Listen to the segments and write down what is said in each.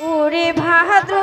ওরে ভাদ্র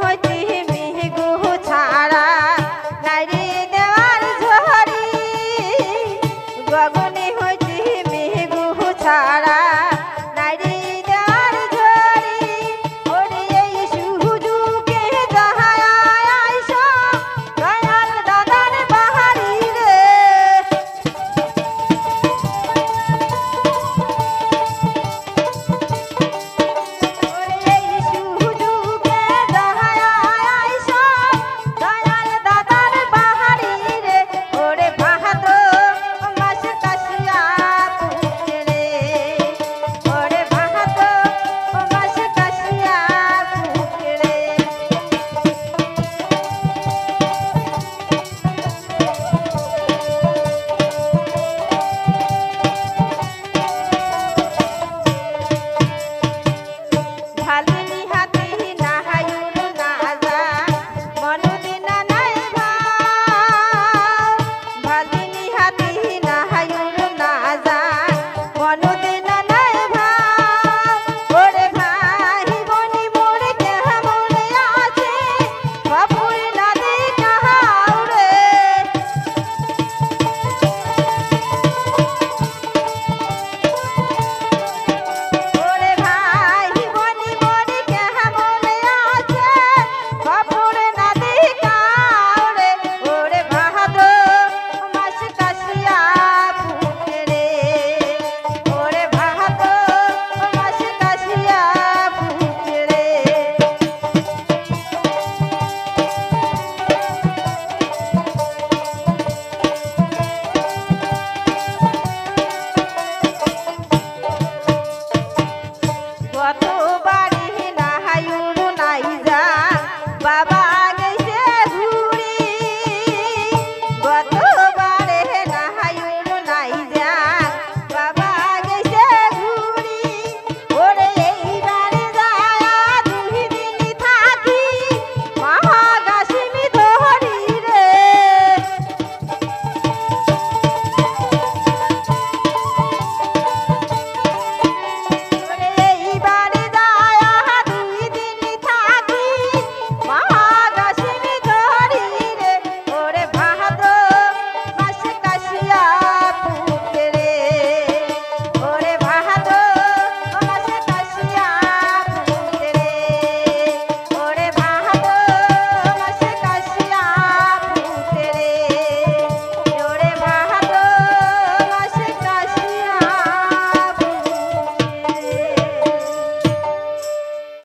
হইতে মেঘ ছাড়া। নারী দেওয়ার ঝরি গগনে হইতে মেঘ ছাড়া। sale.